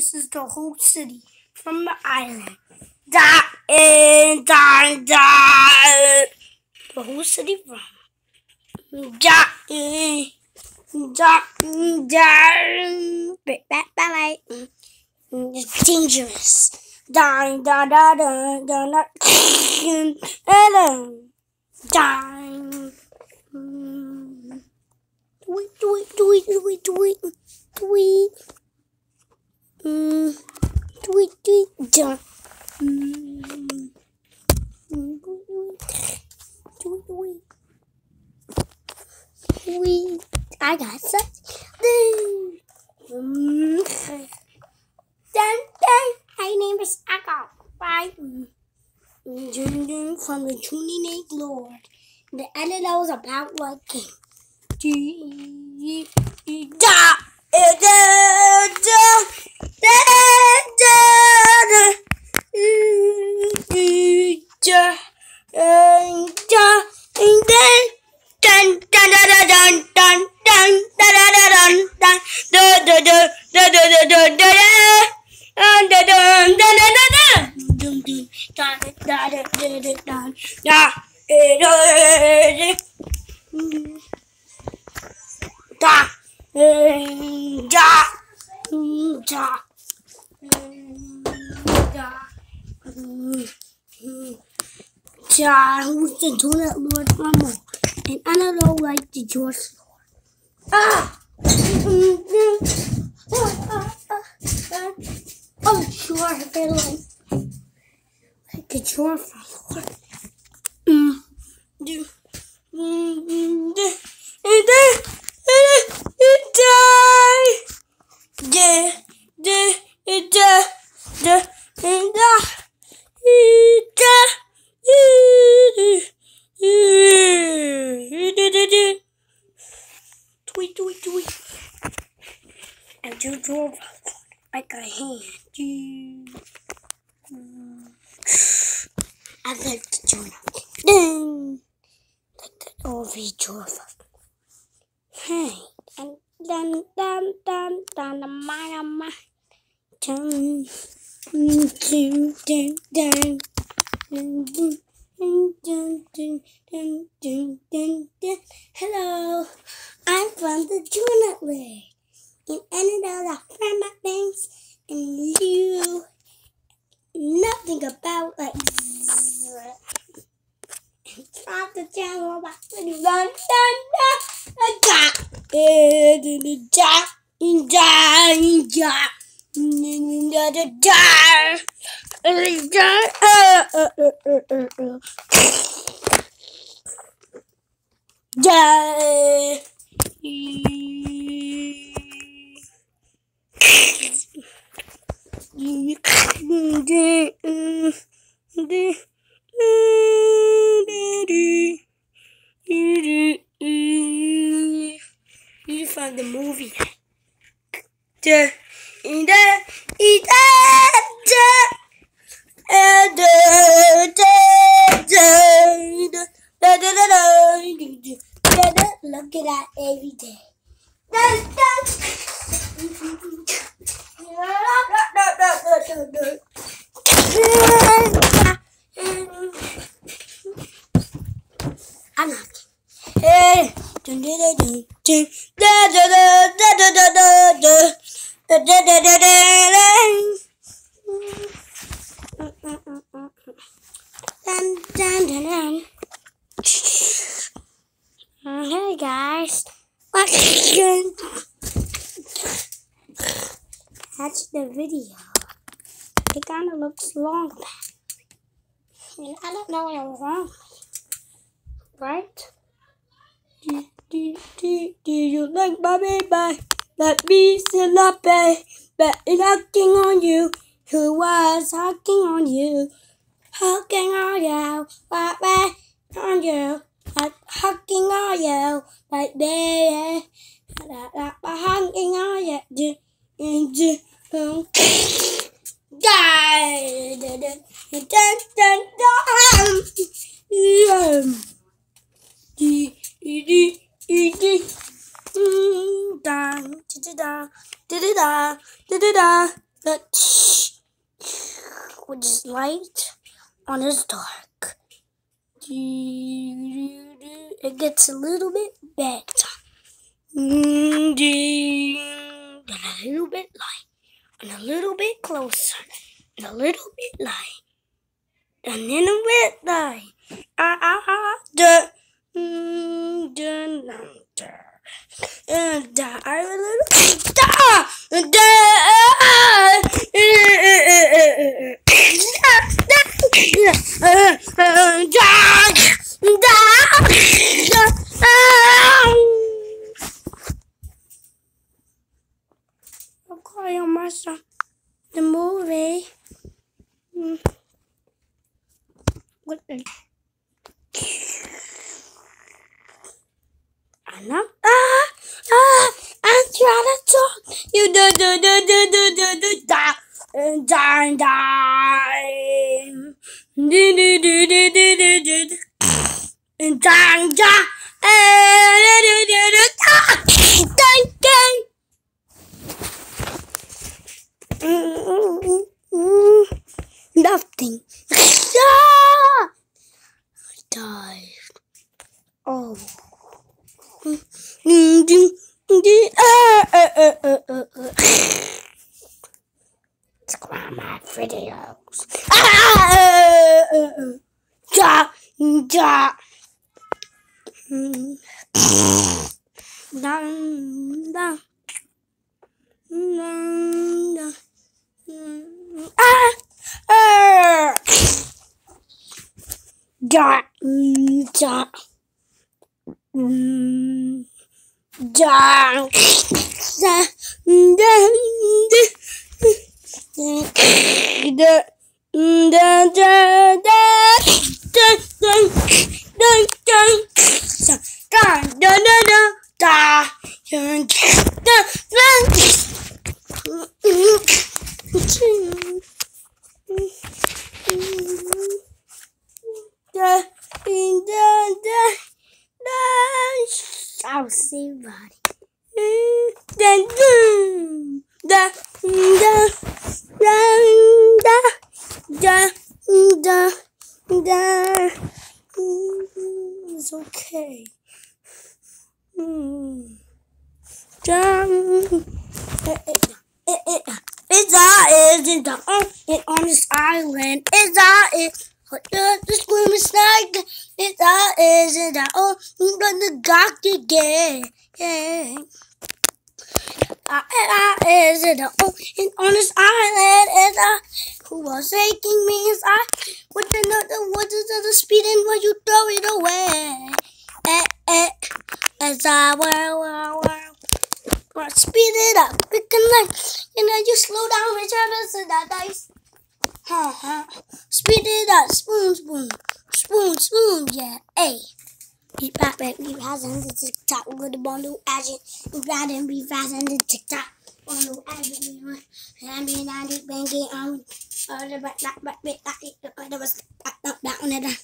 This is the whole city from the island. Da and da da. The whole city from da da da. Bye bye bye. It's dangerous. Da da da da da da da da. Tweet tweet tweet tweet tweet tweet. Mm, tweet tweet da. Mm, tweet tweet. Tweet. I got something. Mm. Dun, dun. My name is Echo. Bye. Dun, dun, from the tuning aid Lord. The end knows about what came. Da, da, da, da, da, da, da, da, Dun dun child who's the toilet Lord mama. And I don't know like the George Lord. Ah! oh, sure I feel like, like the George Lord. Mm. Yeah. Draw like a hand. I like to join. Ding! Like that over draw. Hey, and then, then, then, the my, my. Dun, dun, dun, dun. Dun, dun. Dun, dun, dun, dun, dun, dun, dun. Hello, I'm from the Junit League and ended the from my banks and do nothing about like stop the channel back and run run run ja ja ja ja ja ja ja Yeah. de, mm, de, Hey guys, welcome. That's the video. It kind of looks long, I don't know what's wrong. Right? Do, do, do, you like my baby? Let me sit up, but knocking on you. Who was hugging on you? Hugging on you, right back on you. Like hugging on you, baby. Like, like, hugging on you. Do, do, do, do. Die. Dun, dun, dun, dun, dun. Yeah. Dee, da da da da da which is light on is dark. It gets a little bit better. And a little bit light. And a little bit closer. And a little bit light. And then a bit light. Ah, ah, ah. da, da da da da da Okay, I'm master the movie. What? Anna? Talk. You do do do do do do do da die die. Do do do do do do do. And die die. And do do do do. Dang dang. Nothing. Ah! I died. Oh. Subscribe my videos. Ja, ja. Da, da. Da, da. Ah! Ah! Da, da. Mm, da, da, da, da, da, da, da, da, da, da, da, da, da, da, da, da, I'll see buddy. Mm, it's okay. Mm. Eh, eh, eh, it's I is in the on on this island. It's I is what does the screaming snake? It's I is in the on the got to get. Yeah. I, I, is it oh and on this island is a who was taking me inside with the the what is the speeding when you throw it away. Eh eh as I well well well speed it up, we can like, you know, you slow down each other so that dice. Ha ha. Speed it up. Spoon, spoon. Spoon, spoon. Yeah. Hey. Be back, be fast on the TikTok. We're the bundle agent. Be back be fast on the TikTok. Bundle agent. I'm being on the banking. Um, all the back, back, back, back, back, back, back, back, back, back, back, back, back, back, back,